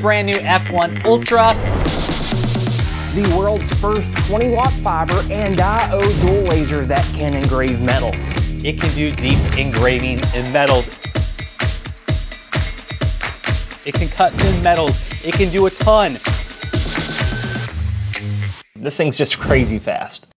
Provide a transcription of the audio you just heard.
Brand new F1 Ultra. The world's first 20 watt fiber and diode dual laser that can engrave metal. It can do deep engraving in metals. It can cut thin metals. It can do a ton. This thing's just crazy fast.